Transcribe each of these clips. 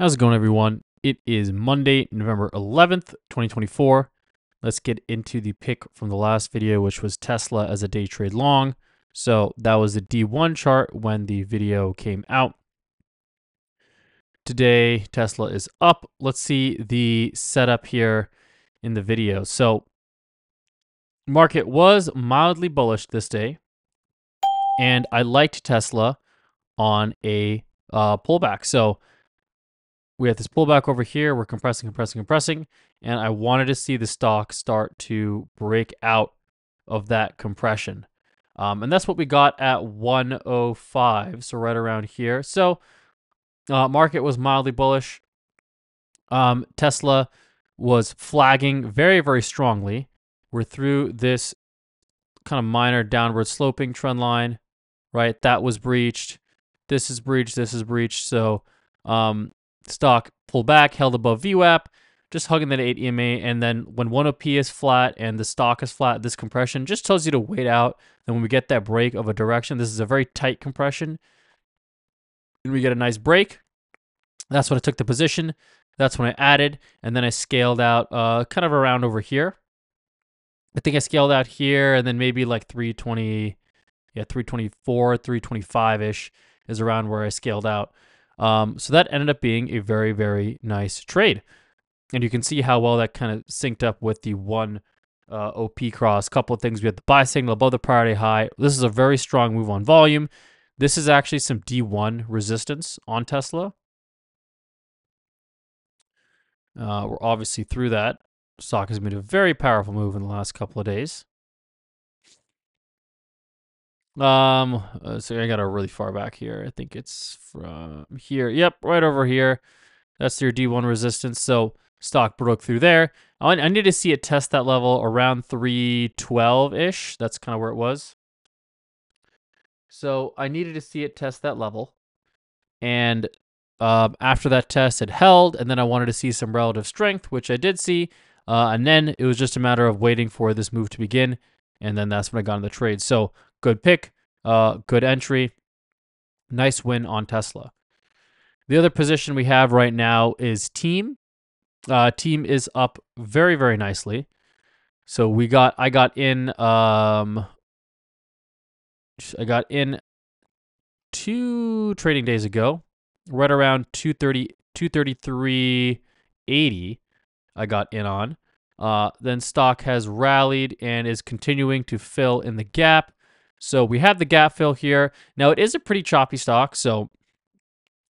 How's it going, everyone? It is Monday, November 11th, 2024. Let's get into the pick from the last video, which was Tesla as a day trade long. So that was the D1 chart when the video came out. Today, Tesla is up. Let's see the setup here in the video. So market was mildly bullish this day, and I liked Tesla on a uh, pullback. So we have this pullback over here. We're compressing, compressing, compressing. And I wanted to see the stock start to break out of that compression. Um, and that's what we got at 105. So right around here. So uh, market was mildly bullish. Um, Tesla was flagging very, very strongly. We're through this kind of minor downward sloping trend line, right? That was breached. This is breached. This is breached. So um, stock pulled back, held above VWAP, just hugging that 8 EMA. And then when 1OP is flat and the stock is flat, this compression just tells you to wait out. Then when we get that break of a direction, this is a very tight compression. And we get a nice break. That's when I took the position. That's when I added. And then I scaled out uh, kind of around over here. I think I scaled out here and then maybe like 320, yeah, 324, 325 ish is around where I scaled out. Um, so that ended up being a very, very nice trade. And you can see how well that kind of synced up with the one uh, OP cross. Couple of things. We had the buy signal above the priority high. This is a very strong move on volume. This is actually some D1 resistance on Tesla. Uh, we're obviously through that. Stock has made a very powerful move in the last couple of days. Um, uh, so I got a really far back here. I think it's from here. Yep, right over here. That's your D1 resistance. So stock broke through there. I, I need to see it test that level around 312-ish. That's kind of where it was. So I needed to see it test that level. And um, after that test, it held. And then I wanted to see some relative strength, which I did see. Uh, and then it was just a matter of waiting for this move to begin. And then that's when I got in the trade. So good pick, uh, good entry, nice win on Tesla. The other position we have right now is team. Uh, team is up very very nicely. So we got I got in um I got in two trading days ago, right around 230 233.80 I got in on. Uh, then stock has rallied and is continuing to fill in the gap. So we have the gap fill here. Now it is a pretty choppy stock, so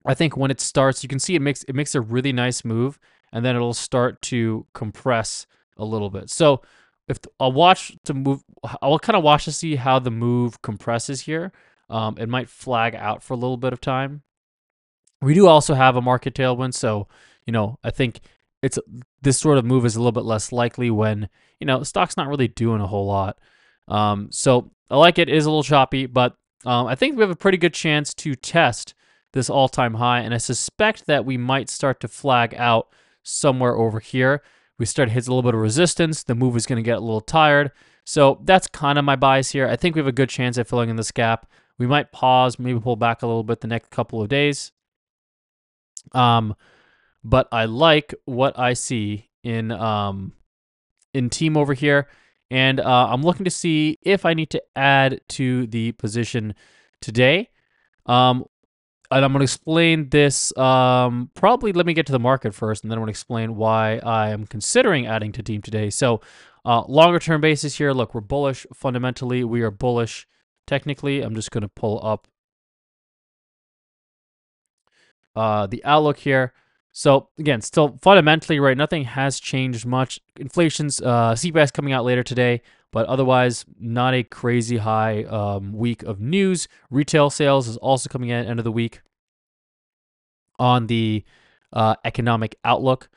I think when it starts, you can see it makes it makes a really nice move, and then it'll start to compress a little bit. So if I'll watch to move, I'll kind of watch to see how the move compresses here. Um, it might flag out for a little bit of time. We do also have a market tailwind, so you know I think it's this sort of move is a little bit less likely when you know stock's not really doing a whole lot. Um, so I like it. It is a little choppy, but um, I think we have a pretty good chance to test this all-time high, and I suspect that we might start to flag out somewhere over here. We start hits a little bit of resistance. The move is going to get a little tired. So that's kind of my bias here. I think we have a good chance at filling in this gap. We might pause, maybe pull back a little bit the next couple of days. Um, but I like what I see in um in team over here. And uh, I'm looking to see if I need to add to the position today. Um, and I'm going to explain this. Um, probably let me get to the market first, and then I'm going to explain why I am considering adding to team today. So, uh, longer term basis here. Look, we're bullish fundamentally. We are bullish technically. I'm just going to pull up uh, the outlook here. So again, still fundamentally, right, nothing has changed much. Inflation's uh, CPI coming out later today, but otherwise not a crazy high um, week of news. Retail sales is also coming in end of the week on the uh, economic outlook.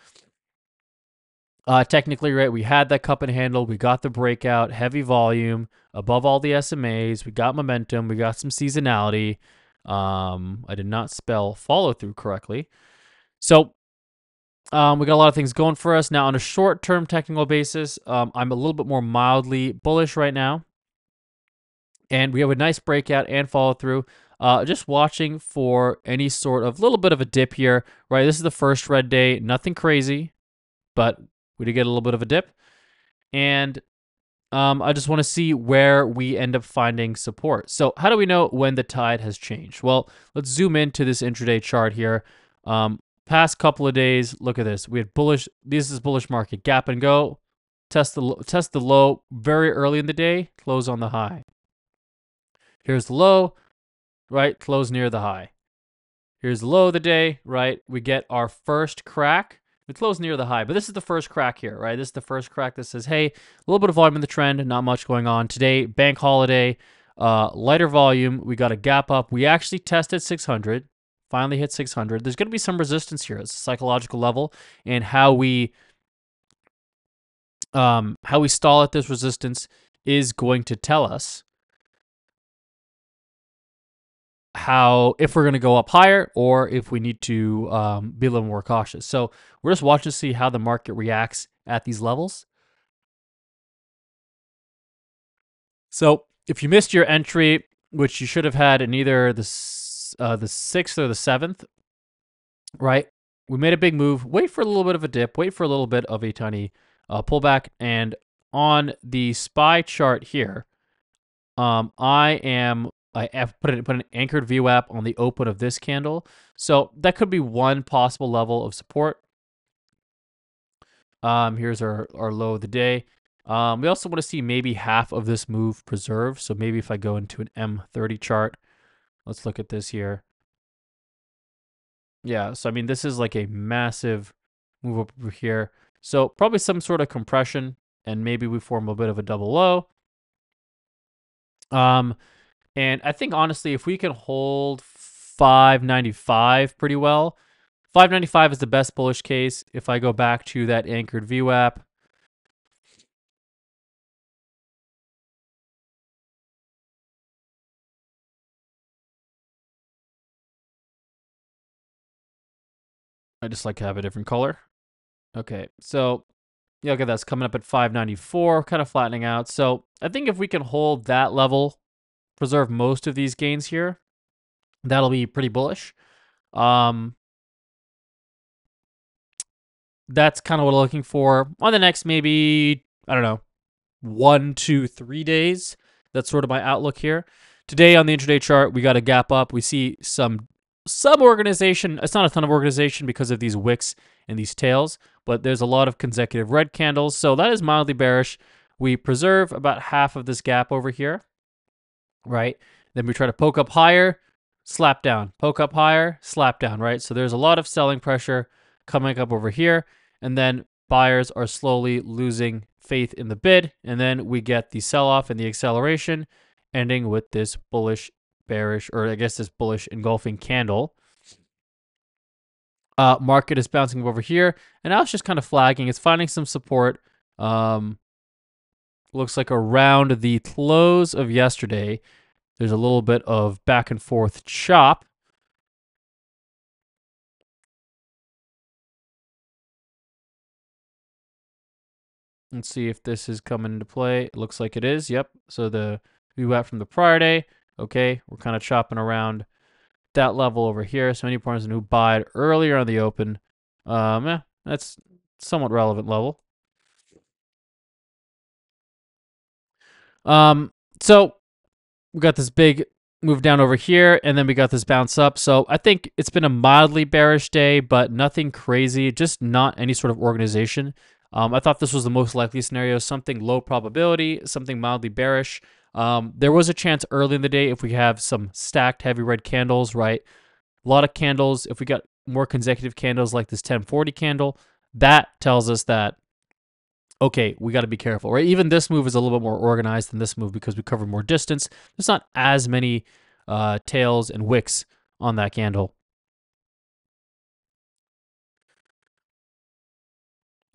Uh, technically, right, we had that cup and handle. We got the breakout, heavy volume, above all the SMAs. We got momentum. We got some seasonality. Um, I did not spell follow through correctly. So um, we got a lot of things going for us. Now, on a short term technical basis, um, I'm a little bit more mildly bullish right now. And we have a nice breakout and follow through. uh, just watching for any sort of little bit of a dip here, right? This is the first red day, nothing crazy, but we did get a little bit of a dip. And um, I just want to see where we end up finding support. So how do we know when the tide has changed? Well, let's zoom into this intraday chart here. Um, past couple of days, look at this. We had bullish, this is bullish market, gap and go, test the, test the low very early in the day, close on the high. Here's the low, right? Close near the high. Here's the low of the day, right? We get our first crack. We close near the high, but this is the first crack here, right? This is the first crack that says, hey, a little bit of volume in the trend, not much going on. Today, bank holiday, uh, lighter volume. We got a gap up. We actually tested 600, finally hit 600. There's going to be some resistance here. It's a psychological level and how we um, how we stall at this resistance is going to tell us how if we're going to go up higher or if we need to um, be a little more cautious. So we're just watching to see how the market reacts at these levels. So if you missed your entry, which you should have had in either the uh, the sixth or the seventh, right? We made a big move. Wait for a little bit of a dip. Wait for a little bit of a tiny uh, pullback. And on the SPY chart here, um, I am I put it put an anchored VWAP on the open of this candle. So that could be one possible level of support. Um, here's our, our low of the day. Um, we also want to see maybe half of this move preserved. So maybe if I go into an M30 chart, let's look at this here. Yeah, so I mean, this is like a massive move up over here. So probably some sort of compression, and maybe we form a bit of a double low. Um, and I think honestly, if we can hold 595 pretty well, 595 is the best bullish case. If I go back to that anchored VWAP, I just like to have a different color. Okay, so yeah, okay, that's coming up at 594, kind of flattening out. So I think if we can hold that level preserve most of these gains here, that'll be pretty bullish. Um, that's kind of what I'm looking for on the next maybe, I don't know, one, two, three days. That's sort of my outlook here. Today on the intraday chart, we got a gap up. We see some some organization. It's not a ton of organization because of these wicks and these tails, but there's a lot of consecutive red candles. So that is mildly bearish. We preserve about half of this gap over here right? Then we try to poke up higher, slap down, poke up higher, slap down, right? So there's a lot of selling pressure coming up over here. And then buyers are slowly losing faith in the bid. And then we get the sell off and the acceleration ending with this bullish, bearish, or I guess this bullish engulfing candle. Uh, market is bouncing over here. And now it's just kind of flagging. It's finding some support. Um, looks like around the close of yesterday, there's a little bit of back and forth chop. Let's see if this is coming into play. It looks like it is. Yep. So the went from the prior day. Okay, we're kind of chopping around that level over here. So any person who bought earlier on the open, um, yeah, that's somewhat relevant level. Um, so we got this big move down over here, and then we got this bounce up. So I think it's been a mildly bearish day, but nothing crazy, just not any sort of organization. Um, I thought this was the most likely scenario, something low probability, something mildly bearish. Um, there was a chance early in the day if we have some stacked heavy red candles, right? A lot of candles, if we got more consecutive candles like this 1040 candle, that tells us that okay, we got to be careful, right? Even this move is a little bit more organized than this move because we cover more distance. There's not as many uh, tails and wicks on that candle.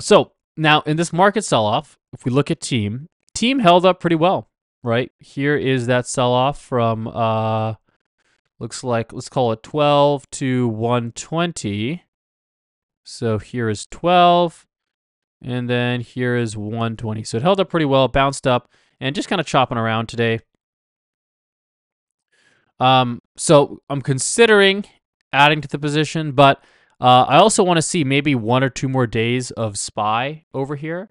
So now in this market sell-off, if we look at team, team held up pretty well, right? Here is that sell-off from, uh, looks like, let's call it 12 to 120. So here is 12. And then here is 120. So it held up pretty well, bounced up, and just kind of chopping around today. Um, so I'm considering adding to the position, but uh, I also want to see maybe one or two more days of SPY over here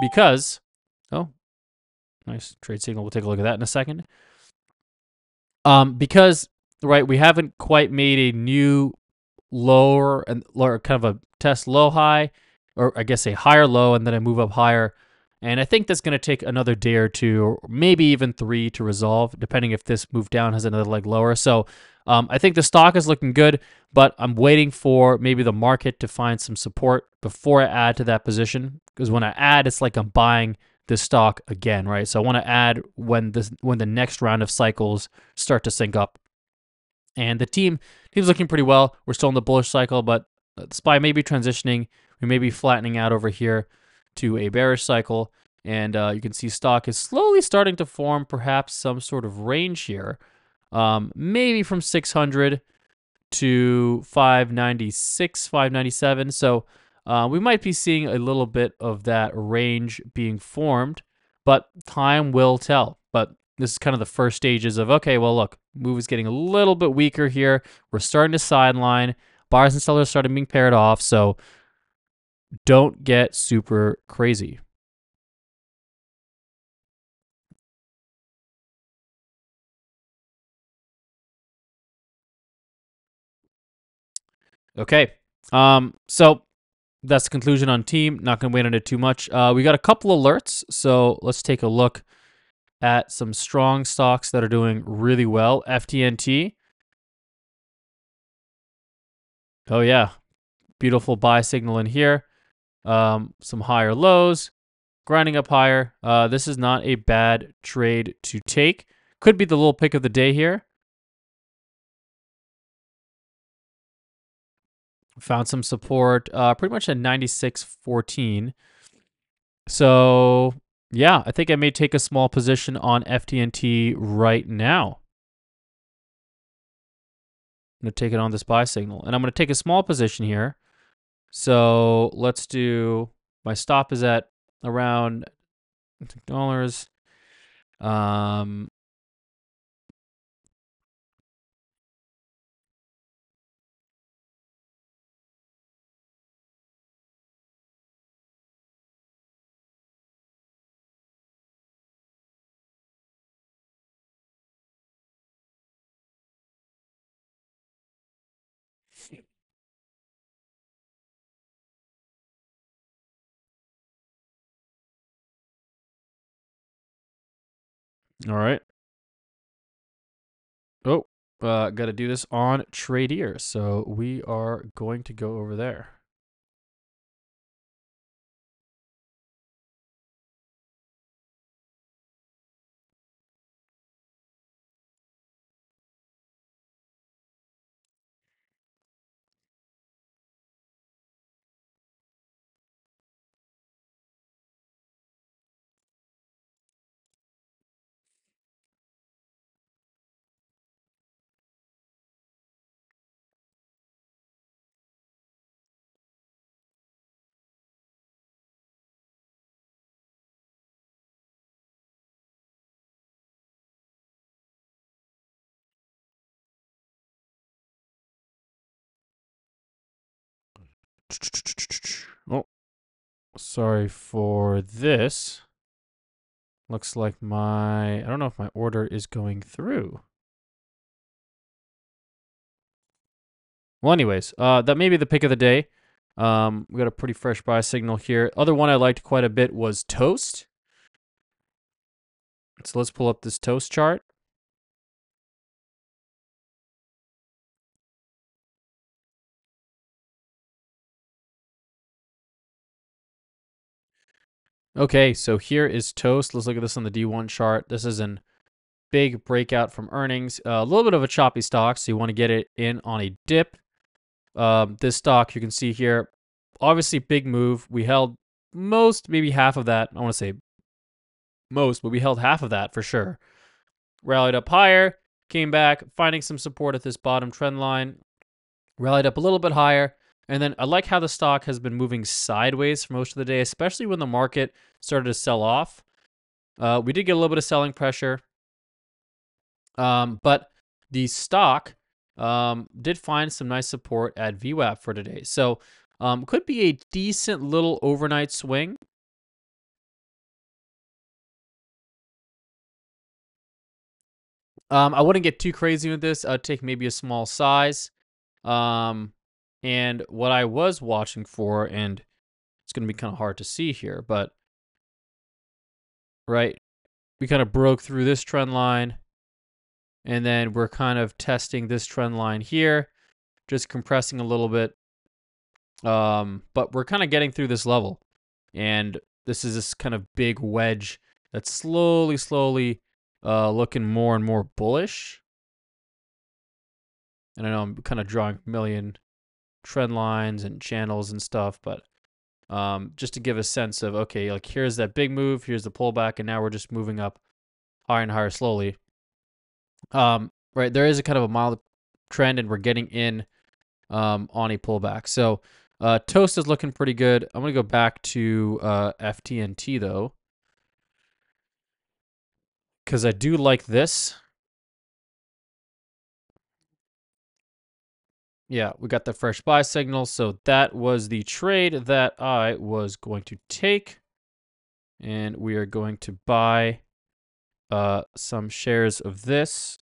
because, nice trade signal. We'll take a look at that in a second. Um, because, right, we haven't quite made a new lower and lower kind of a test low high, or I guess a higher low, and then I move up higher. And I think that's going to take another day or two, or maybe even three to resolve, depending if this move down has another leg lower. So um, I think the stock is looking good, but I'm waiting for maybe the market to find some support before I add to that position. Because when I add, it's like I'm buying this stock again, right? So I want to add when this when the next round of cycles start to sync up. And the team team's looking pretty well. We're still in the bullish cycle, but the SPY may be transitioning. We may be flattening out over here to a bearish cycle. And uh, you can see stock is slowly starting to form perhaps some sort of range here. Um, maybe from 600 to 596, 597. So uh, we might be seeing a little bit of that range being formed, but time will tell. But this is kind of the first stages of okay, well, look, move is getting a little bit weaker here. We're starting to sideline. Buyers and sellers starting being paired off. So don't get super crazy. Okay. Um, so that's the conclusion on team. Not going to wait on it too much. Uh, we got a couple alerts. So let's take a look at some strong stocks that are doing really well. FTNT. Oh, yeah. Beautiful buy signal in here. Um, some higher lows, grinding up higher. Uh, this is not a bad trade to take. Could be the little pick of the day here. Found some support uh, pretty much at 96.14. So, yeah, I think I may take a small position on FTNT right now. I'm going to take it on this buy signal. And I'm going to take a small position here. So let's do, my stop is at around dollars. Um, All right. Oh, uh, got to do this on Tradier. So we are going to go over there. Oh, sorry for this. Looks like my, I don't know if my order is going through. Well, anyways, uh, that may be the pick of the day. Um, we got a pretty fresh buy signal here. Other one I liked quite a bit was Toast. So let's pull up this Toast chart. Okay, so here is Toast. Let's look at this on the D1 chart. This is an big breakout from earnings. Uh, a little bit of a choppy stock, so you want to get it in on a dip. Um, this stock, you can see here, obviously big move. We held most, maybe half of that. I want to say most, but we held half of that for sure. Rallied up higher, came back, finding some support at this bottom trend line. Rallied up a little bit higher, and then I like how the stock has been moving sideways for most of the day, especially when the market started to sell off. Uh, we did get a little bit of selling pressure. Um, but the stock um, did find some nice support at VWAP for today. So um, could be a decent little overnight swing. Um, I wouldn't get too crazy with this. I'd take maybe a small size. Um, and what I was watching for, and it's going to be kind of hard to see here, but right, we kind of broke through this trend line, and then we're kind of testing this trend line here, just compressing a little bit. Um, but we're kind of getting through this level, and this is this kind of big wedge that's slowly, slowly uh, looking more and more bullish. And I know I'm kind of drawing million trend lines and channels and stuff, but um, just to give a sense of, okay, like here's that big move, here's the pullback, and now we're just moving up higher and higher slowly. Um, right, there is a kind of a mild trend, and we're getting in um, on a pullback. So uh, Toast is looking pretty good. I'm to go back to uh, FTNT, though because I do like this. Yeah, we got the fresh buy signal. So that was the trade that I was going to take. And we are going to buy uh, some shares of this.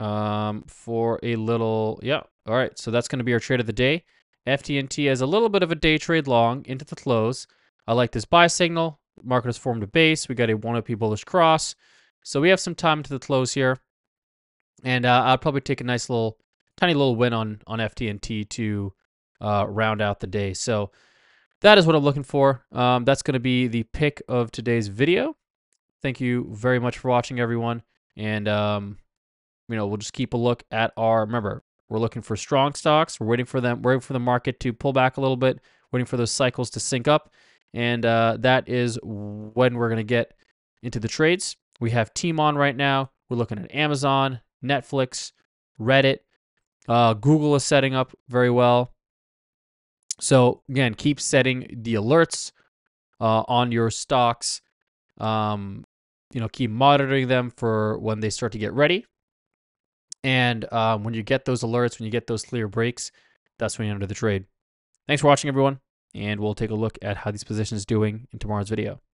Um, for a little, yeah. All right, so that's going to be our trade of the day. FTNT has a little bit of a day trade long into the close. I like this buy signal. Market has formed a base. We got a 1OP bullish cross. So we have some time to the close here. And uh, I'll probably take a nice little, tiny little win on, on FTNT to uh, round out the day. So that is what I'm looking for. Um, that's going to be the pick of today's video. Thank you very much for watching, everyone. And, um, you know, we'll just keep a look at our, remember, we're looking for strong stocks. We're waiting for them, we're waiting for the market to pull back a little bit, waiting for those cycles to sync up. And uh, that is when we're going to get into the trades. We have Team on right now. We're looking at Amazon, Netflix, Reddit. Uh, Google is setting up very well. So again, keep setting the alerts uh, on your stocks. Um, you know, keep monitoring them for when they start to get ready. And um, when you get those alerts, when you get those clear breaks, that's when you enter the trade. Thanks for watching, everyone and we'll take a look at how these positions doing in tomorrow's video.